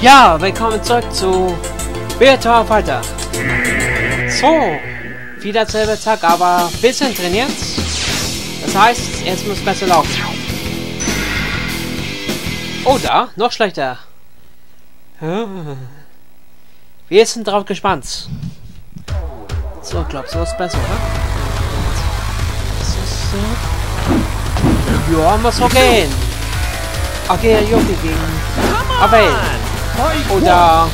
Ja, willkommen zurück zu Virtua Fighter. So, wieder selber Tag, aber ein bisschen trainiert. Das heißt, jetzt muss besser laufen. Oh, da, noch schlechter. Wir sind drauf gespannt. So, glaub, so ist besser, oder? So, so. Ja, muss so gehen. Okay, Yogi gegen Abel. Oder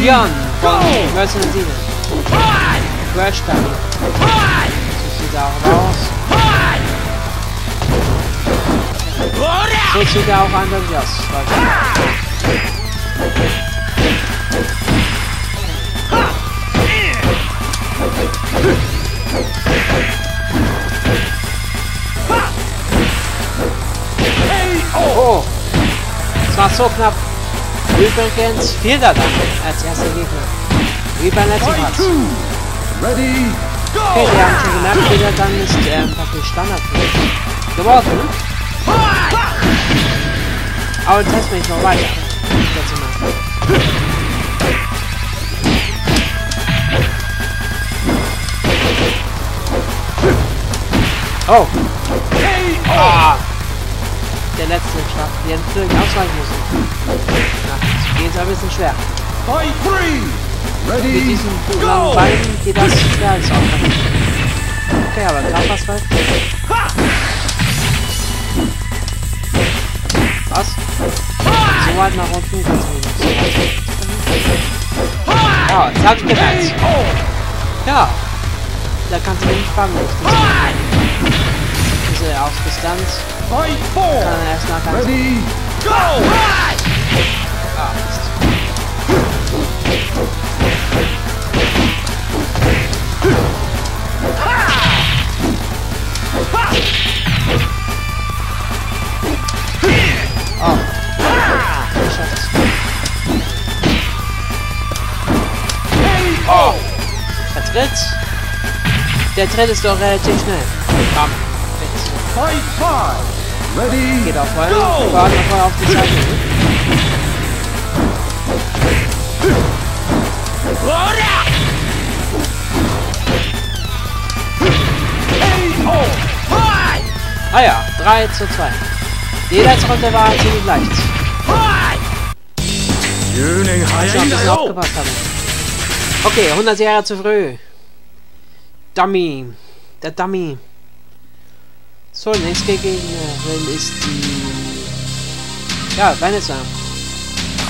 Björn von Resident Evil. Crash Dummy. So sieht er auch aus. So sieht er auch anders aus. Oh! Es war so knapp. Übrigens fehlt er dann als erster Gegner. Wie letzten Mal. Ready, Okay, wir haben schon gemerkt, wie er dann ist ähm, praktisch Standard geworden. Aber testen wir nicht noch weiter. Letztes Mal. Oh! Ah! Der letzte Schlag, den wir ausweichen müssen. Das geht ein bisschen schwer. fight three. Mit Ready, diesen langen Beinen geht das schwer als auch. Okay, aber Körperswald. Was? So weit nach unten kannst du nicht. Ja, jetzt hab ich gemerkt. Ja. Da kannst du nicht fangen. Diese aus Distanz. fight Kann er erst nach ganz Ready, go. Ah, Mist. Oh. Geschafft. Oh. Der Tritt. Der Tritt ist doch relativ schnell. Bam. Fight five. Ready, Geht voll. Go! Wir warten noch mal auf die Seite. Ah ja, 3 zu 2. Die letzte Runde war ziemlich leicht. Ein bisschen aufgepasst habe. Okay, 100 Jahre zu früh. Dummy. Der Dummy. So, nächste Gegnerin ist die... Ja, Vanessa.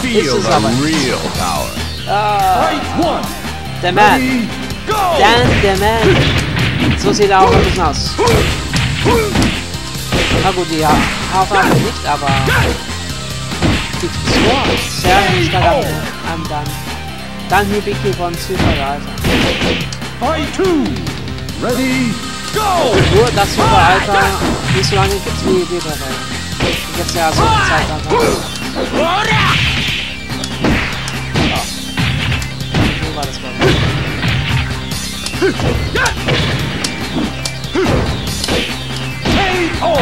Feel This is the aber- real power. Ah, Fight one. der Man. Ready, go. Dan, der Man. So sieht er auch ein bisschen aus. Na gut, die Ha- Haarfarbe nicht, aber... Die Frisur ist sehr stark an, an dann. Dann Hibiki von Super Alpha. Fight two. Ready, go. Nur das Super Alpha nicht so lange gibt wie Vita Welt. Jetzt ja so eine Zeit einfach. So war das mal. KO.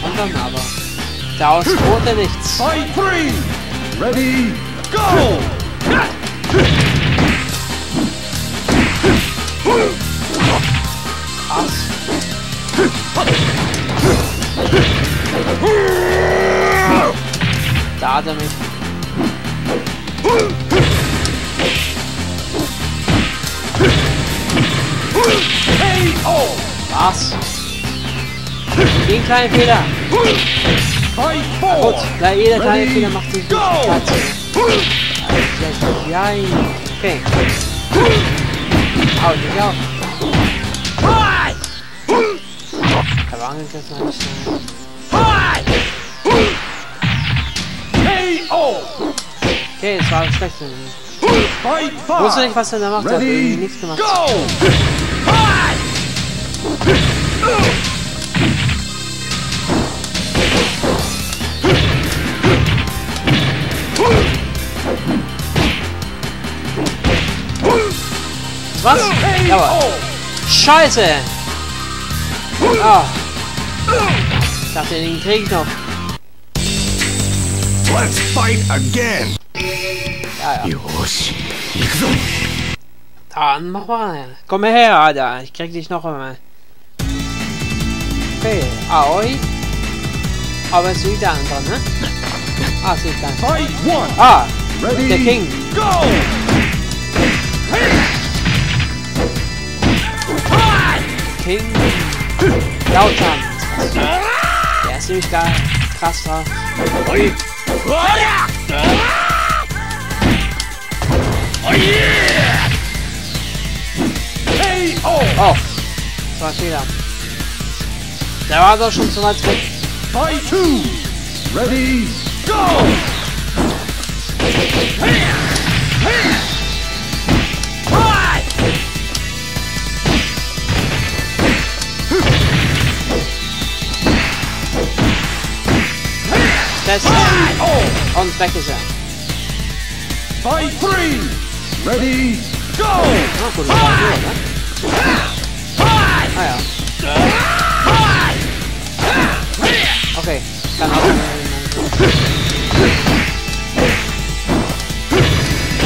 Kommt dann aber. Daraus wurde nichts. Ready, go. Den kleinen Fehler. Gut, da jeder kleine Fehler macht sich go. Platz. Ja, okay. Au, dich auch. Er war angegriffen, hab ich. Okay, es war schlecht wusste nicht, was er da macht, hat irgendwie nichts gemacht. go. Was? Jawohl. Scheiße! Ah. Ich dachte, den krieg ich noch. Let's fight again! Ja, ja. Dann mach mal. Komm her, Alter. Ich krieg dich noch einmal. Okay, Aoi. Aber es ist wieder andere, ne? Ah, es ist ganz. Ah, der King. Go! Hey! King. Lautan. Der ist nämlich geil. Krass drauf. Oh. Ein Fehler. Der war doch schon zu weit weg. Ready. Go. Und weg ist er. Fight three. Ready. Go. Ah, gut, das war so, ne? Ah ja. Okay, dann haben wir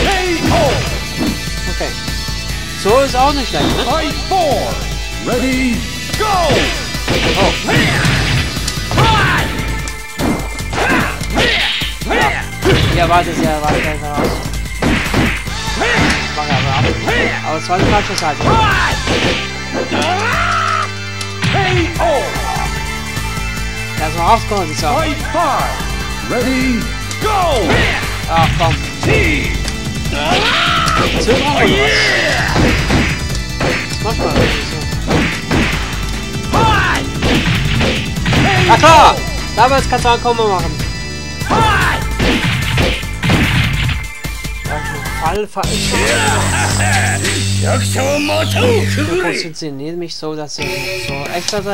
KO. Okay. So ist auch nicht schlecht, ne? Fight four. Ready. Go. Oh. Ja, warte, ja, warte, warte, raus. Mach aber ab. Aber es war die falsche Seite. KO. Der ist mal rausgekommen, die five. Ready. Go. Ach komm. Zögern oder was? Mach mal. Na klar! Damals kannst du einen Komma machen. Alpha ist positioniert mich so, dass ich so extra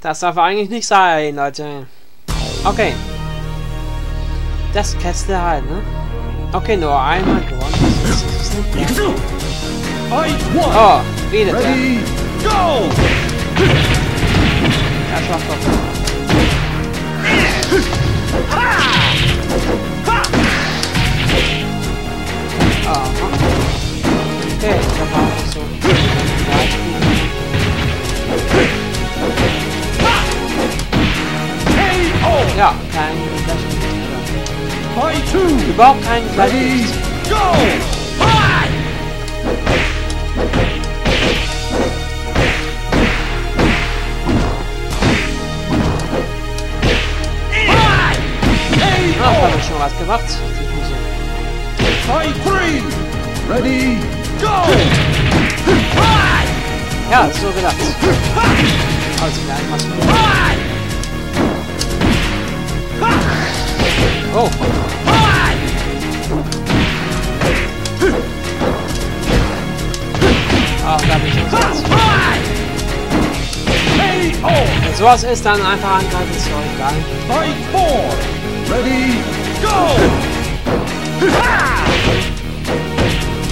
Das darf eigentlich nicht sein, Leute. Okay. Das Kessel halt, ne? Okay, nur einmal gewonnen. Das ist, das ist nicht oh, wieder der. Das war's doch. Überhaupt kein Ready. Gleichgewicht. Go. Ah, KO. habe ich schon was gemacht. Fight three. Ready. Go. Ja, so gedacht. Also, gleich so. Oh. Ah, da bin ich jetzt. Wenn sowas ist, dann einfach angreifen, ist doch egal. Fight four. Ready. Go.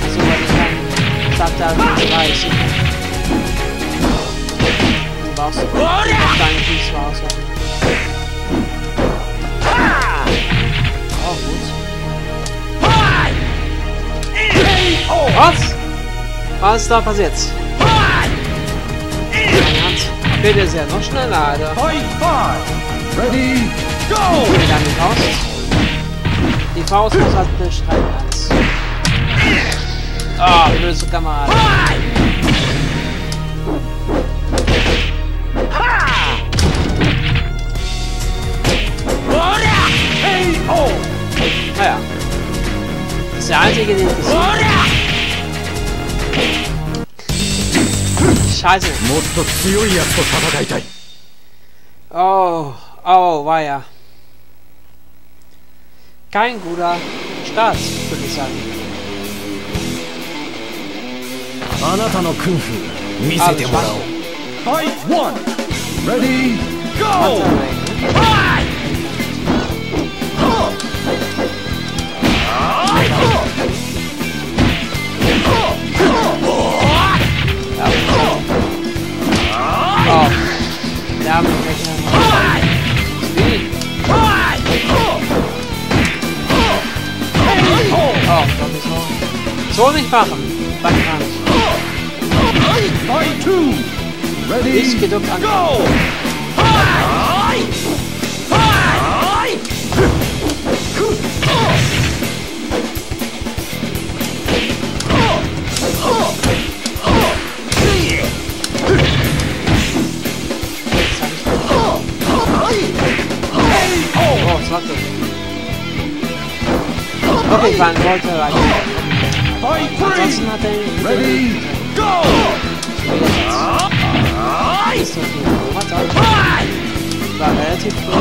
Also, ich dann sagt, da weiß Du brauchst deine Füße rauswerfen. Oh, gut. Was? Was ist da passiert? Ist ja noch schneller, Alter. Ready. Go. Dann die Faust. Die Faust muss halt bestreiten alles. Ah, böse Kamera. KO. Naja. Das ist der einzige, den ich besiegt Scheiße. Oh, oh, war ja. Kein guter Start, würde ich sagen. あなたの空腹見せてもらおう。はい、ワン、レディー、ゴー。So nicht machen. Beim. Ready. Nicht genug an. Go. Ich Oh. Okay, ich war ein erreicht. Fight three. Ansonsten hat er Ready. Go. Ist so viel. What's up? War relativ gut.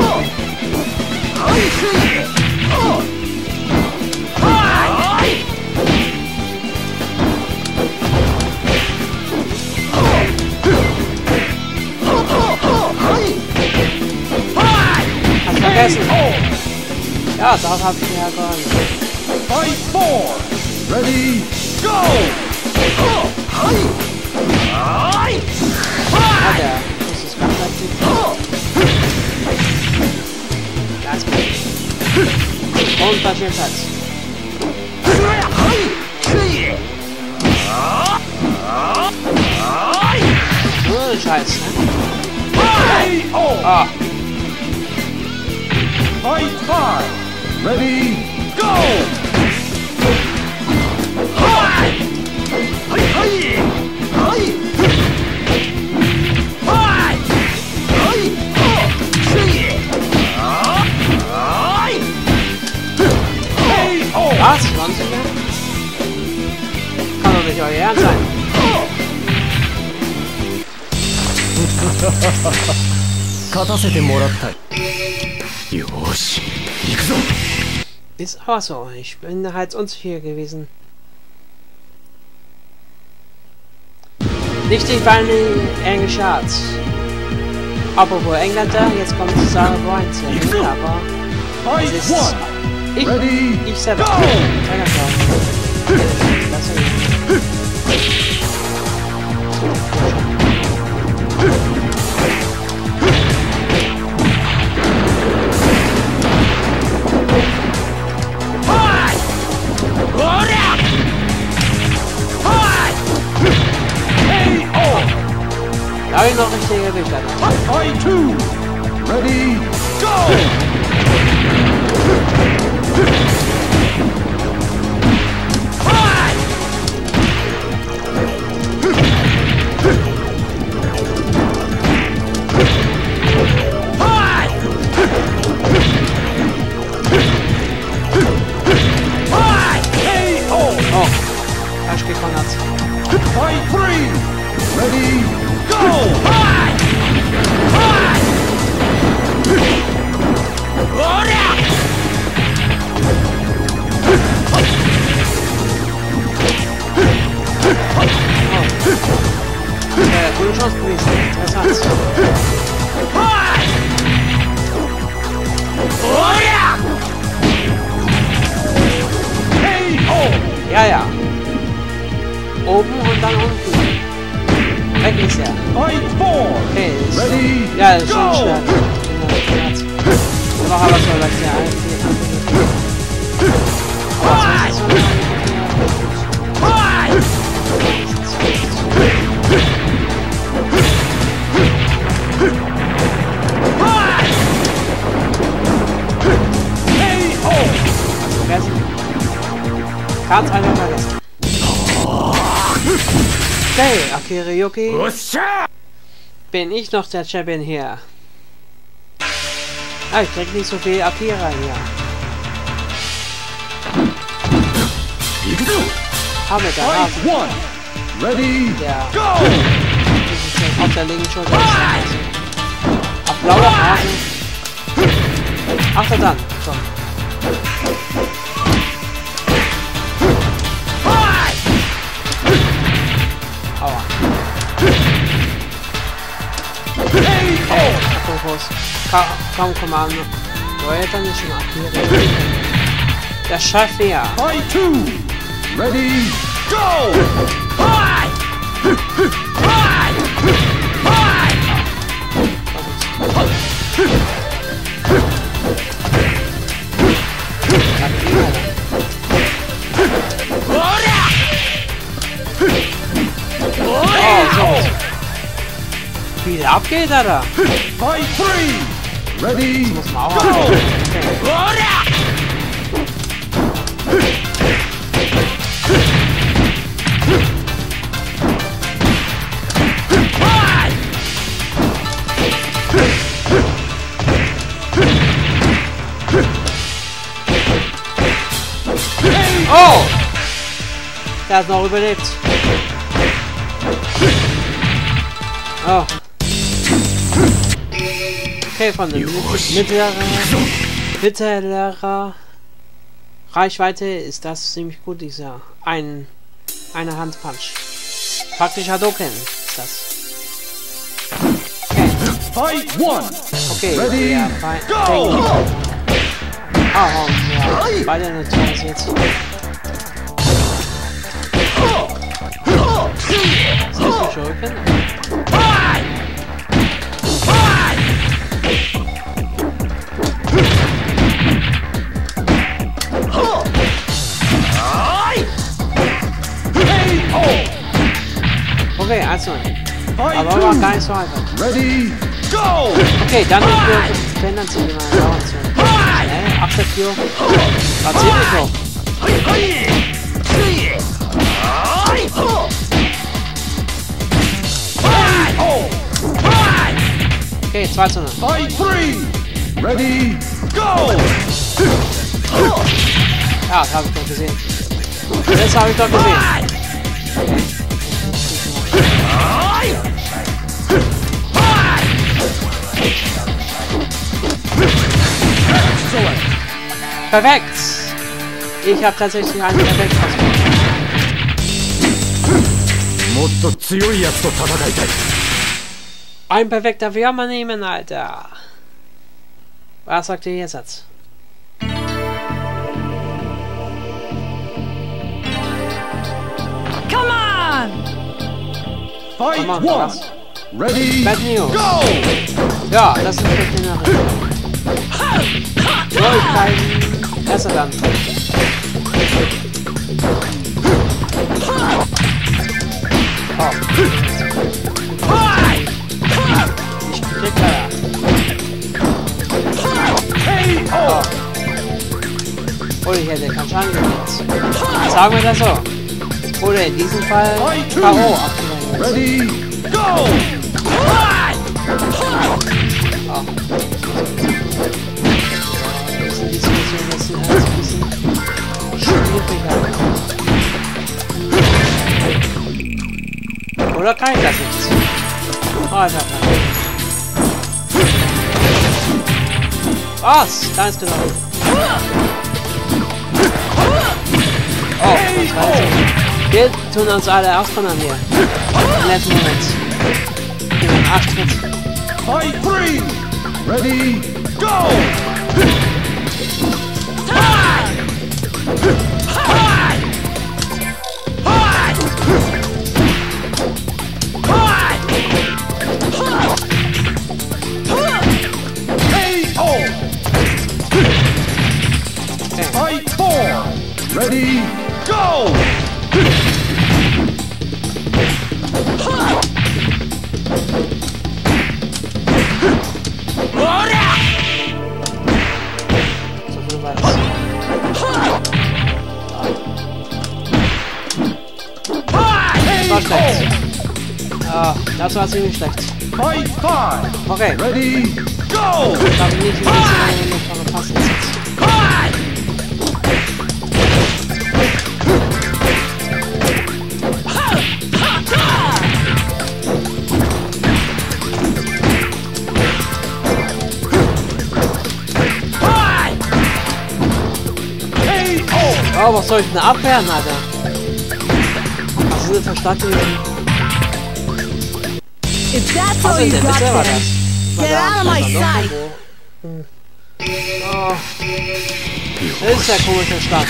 Hast vergessen. Ja, darauf hab ich mir ja geholfen. Fight four. Ready. Go. Ah, der. Das ist ganz aktiv. Ganz gut. Und das jedenfalls. Nur ein Scheiß, ne? KO. Ah, Fight five. Ready. Go. 勝たせてもらったいよーし行くぞ Ist aber so. Ich bin halt unsicher gewesen. Nicht die Beine englische Arzt. Apropos Engländer, jetzt kommt Sarah Bryan zu erwähnen, aber Fight es ist one. ich, Ready. ich selber. Go. Keiner Frau. Das ist richtig erwischt. Alter. Fight two. Ready. Go. Bin ich noch der Champion hier? Ah, ich krieg nicht so viel Akira hier. Haben wir da Rasen. one. Ready. Ja. Go. Auf der linken Schulter. Auf blauer Rasen. Ach, da Apropos. Ka kaum Kommando. Leute, dann ist schon Akira. Der Chef ja. Fight two. Ready. Go. Hier abgeht, Alter. Fight three! Ready? Muss man auch haben. Okay. Oh! Der hat noch überlebt. Oh. Okay, Freunde. Mittlerer, mittlerer Reichweite ist das ziemlich gut, dieser ein, eine Handpunch. Praktisch Hadoken ist das. Fight one! Okay, Ready, Feind. go! Oh, oh, ja. Beide natürlich jetzt. Ist das die Schurken? Okay. Fight Aber war gar nicht so einfach. Ready? Go! Okay, dann verändern sich immer dauernd so. Schnell, ab dafür. War ziemlich hoch. Okay, 2 zu 0. Fight three! Ready? Go! Ja, das habe ich doch gesehen. Das habe ich doch gesehen. Perfekt! Ich habe tatsächlich einen perfekt ausgemacht. もっと強いやつと戦いたい Ein perfekter Firma nehmen, Alter. Was sagt ihr jetzt? Fight Come on, one! was? Ready? Bad News. Go! Ja, das ist schlechte Nachricht. Neuigkeiten. Besser dann. Oh. Ich krieg da. KO! Oder ich hätte keinen Schaden gekriegt. Sagen wir das so. Oder in diesem Fall K.O. abzuwenden. Ready? Go! Oder kann ich das nicht? Oh, Alter. Was? Da ist genau. Oh, das war jetzt. Wir tun uns alle ausbannen hier. Im letzten Moment. Schritt. Fight three! Ready? Go! Das war ziemlich schlecht. Fight five! Okay, Ready? Go! ich habe nicht noch verpasst jetzt. KO! Oh, was soll ich denn abwehren, Alter? Was ist denn Stadttheorie? If that's all ist you got, das? get out of my sight. Oh. Das ist ja komischer Start.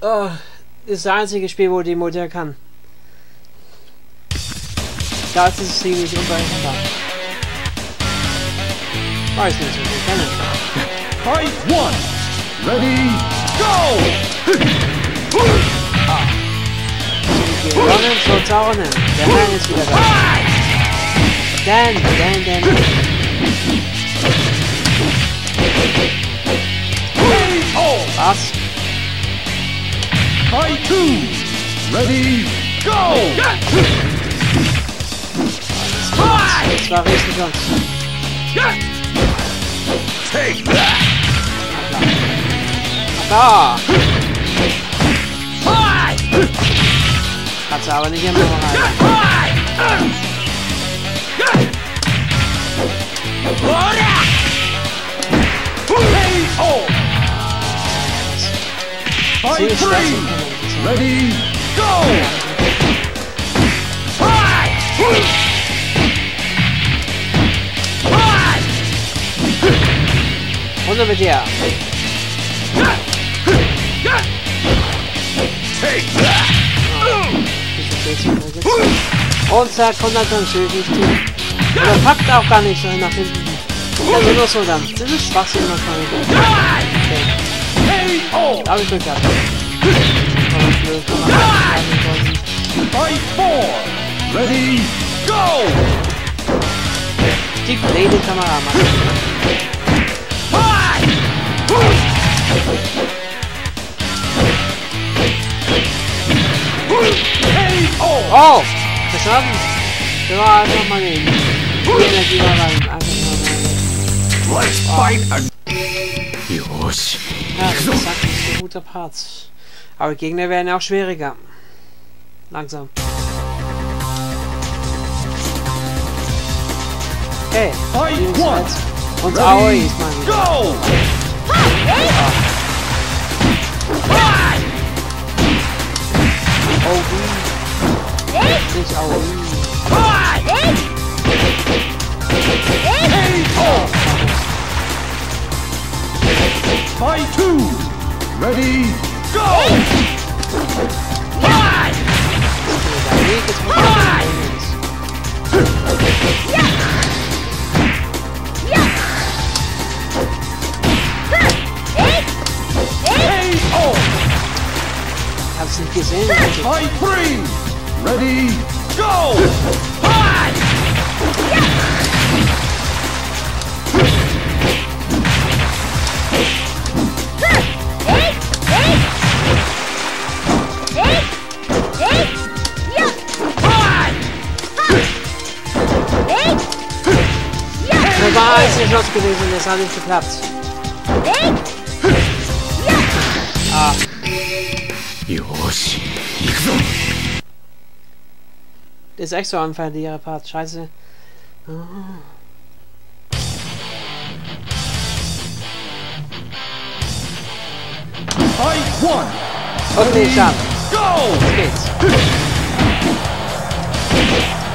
Oh, das ist das einzige Spiel, wo die Mutter kann. Das ist ziemlich unberechenbar. Weiß nicht, was ich kenne. Fight one! Ready? Go! Gewonnen, so zaunen. Der Herr ist wieder da. Dan, Dan, Dan. Was? Fight two! Ready, go! Das war richtig sonst. Take that! Da! Du aber nicht immer rein. Fight Ziemlich schwer three! zu können. Ready, go! Runter mit dir. Take that! Und zack, 100 dann schön nicht tun. Und er packt auch gar nicht so nach hinten. Also nur so dann. Das ist Schwachsinn manchmal. Okay. Da hab ich Glück gehabt. Fight four! Ready, go! Die blöde Kamera machen. Oh! Verstanden? Der war einfach mal den. Let's fight again! Yoshi. Ja, das nicht so guter Part. Aber Gegner werden auch schwieriger. Langsam. One. Und Aoi ist mal wieder. Go! Aoi. Nicht Aoi. KO! Fight two! Ready, go! Der Weg ist mit Aoi. KO! Hab's nicht gesehen. Also, Fight three! Ready, go! hier sind der sagenste Platz. Ah. Das ist echt so ein verlierer Part. Scheiße. Oh. Okay, schade. Go! Jetzt geht's.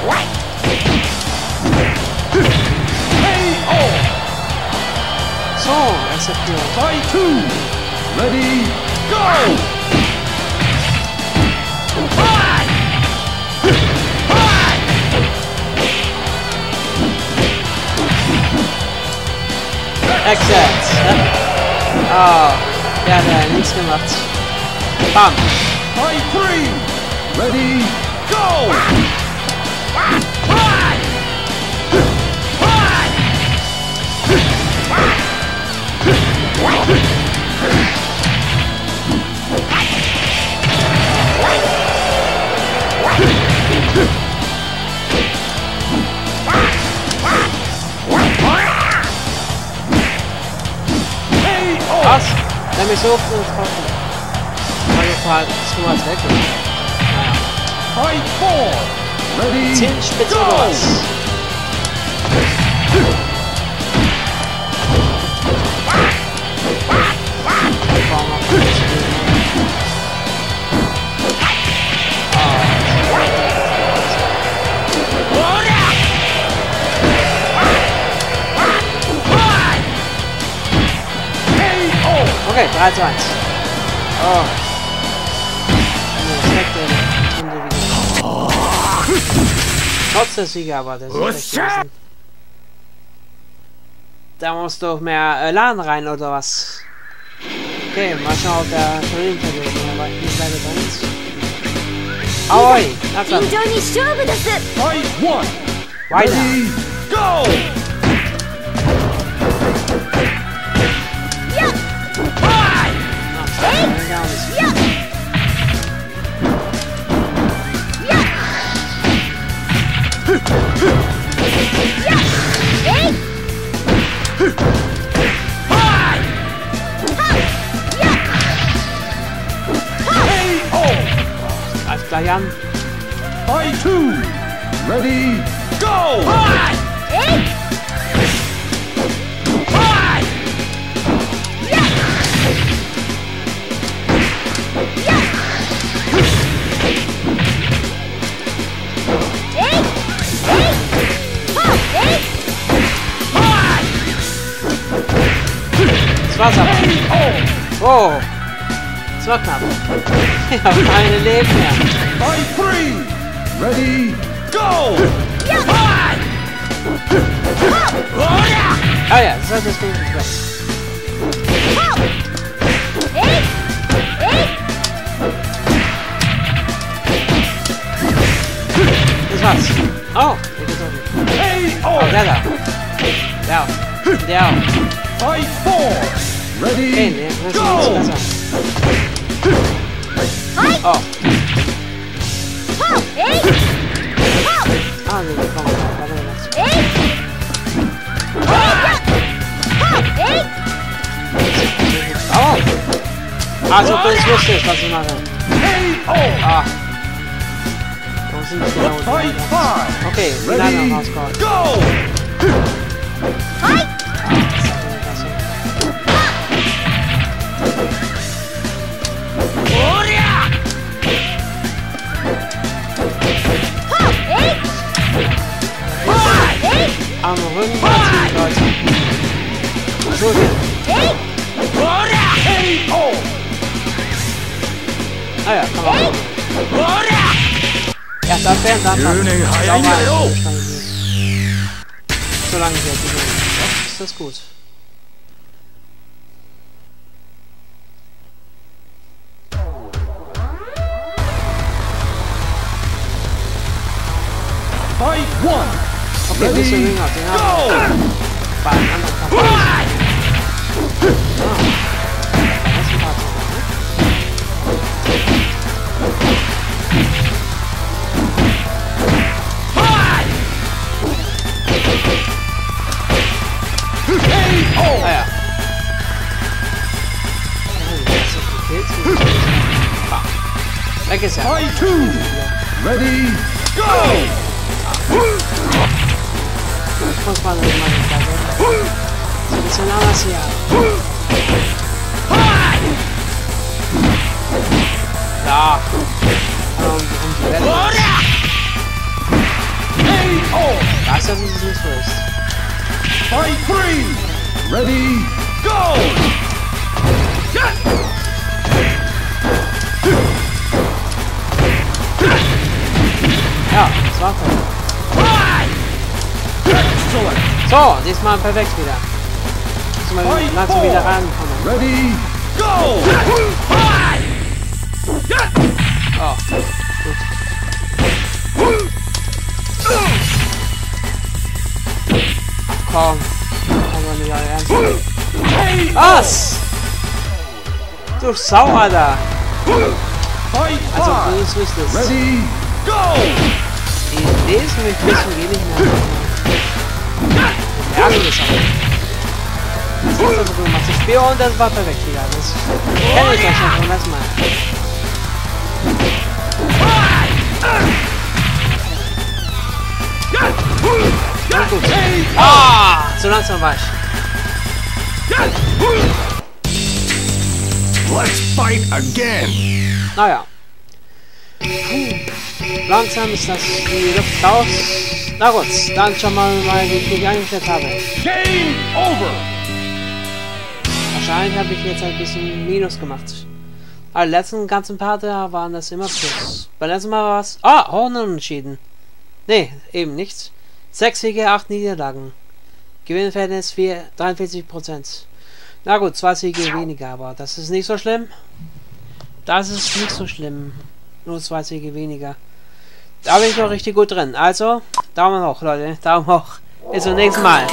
What? So, akzeptieren. Fight two! Ready, go! Exit. Oh, ja, der hat nichts gemacht. Bam. Fight three! Ready, go! Was? Der hat mich so oft getroffen. War jetzt halt zu weit weg. Fight four! Ready, Zehn Spitze Okay, 3 zu 1. Oh. Nee, weg der Trotz der Sieger, aber das ist Da muss doch mehr äh, Elan rein, oder was? Okay, mal schauen, ob der Verlierer geht. Aber ich bin leider da nicht. Aoi! Natsan! I won! Weiter! Go! Greift gleich an. Fight two! Ready, go! Das war's aber. Oh. Das war knapp. Ich habe keine Leben mehr. Fight three! Ready, go! Ah ja, das hat das Ding. Das war's. Oh, der geht doch nicht. Oh, der da. Der. Der. Fight four! Okay, Ready, der ist go! besser. Oh. Ah, nee, komm. Warte mal. Oh. Also, du es wusstest, was ich mache. KO! Ah. Warum sind die genau Fight die five! Okay, Ready, Arme Rücken, Leute. Schulter. Ah ja, kann man. Erst abwehren, dann machen. Solange gewinnen. Doch, ist das gut. Fight one! Okay, Ready, go! Yeah. Like I said. I too. Ready. Go. Ich muss mal nicht mal nicht da sein. Ist ein bisschen anders hier. Ja. Um, um die Welt. KO! Weißt du, dass es nicht so ist? Fight three! Ready, go! Ja, das war's dann. So, diesmal perfekt wieder. Wir langsam wieder rankommen. Ready, go! Oh, gut. Komm. Man nicht Ernst. Was? Du Sau, Alter. Also, du es wüsstest. Ready, go! Die lesen mich ein bisschen wenig mehr. Lernen das. Das ist also du machst das Spiel und das war perfekt wieder. Das kenne ich ja schon vom letzten Mal. Na gut. Ah, zu langsam war ich. Let's fight again! Naja. Puh. Langsam ist das die Luft raus. Na gut, dann schon mal, mal wie viel ich eingestellt habe. Game over! Wahrscheinlich habe ich jetzt ein bisschen Minus gemacht. Alle letzten ganzen Parte waren das immer Plus. Beim letzten Mal war es... Ah, auch unentschieden. Nee, eben nichts. Sechs Siege, acht Niederlagen. Gewinnverhältnis 4, 43%. Na gut, zwei Siege weniger, aber das ist nicht so schlimm. Das ist nicht so schlimm. Nur zwei Siege weniger. Da bin ich noch richtig gut drin. Also, Daumen hoch, Leute. Daumen hoch. Bis zum nächsten Mal.